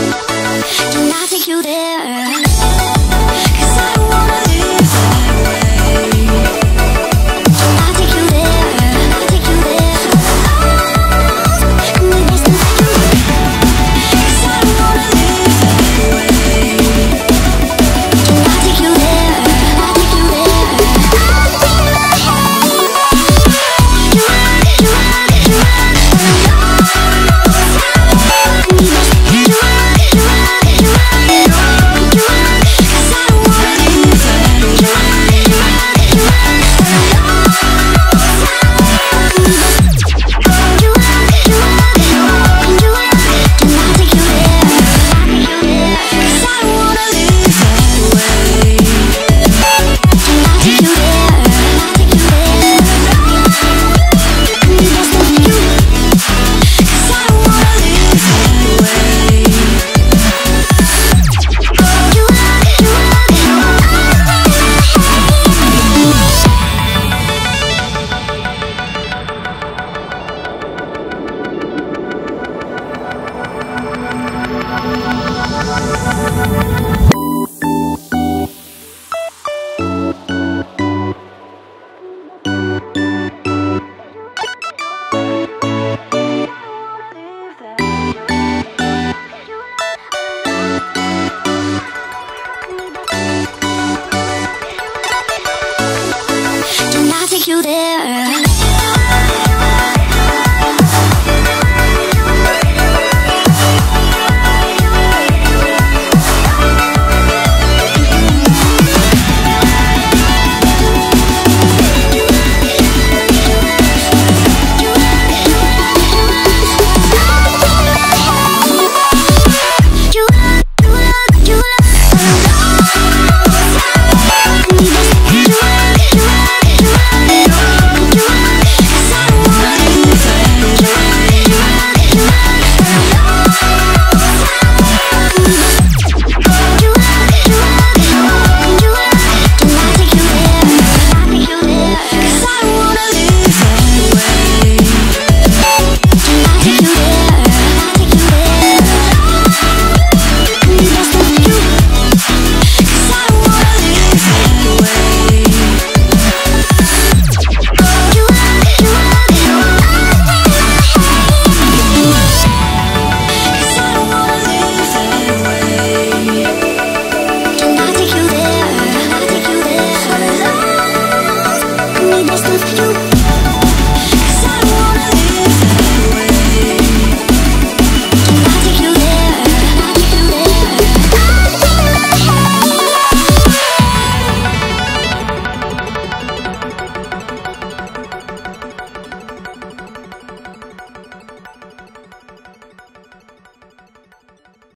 Can I take you there?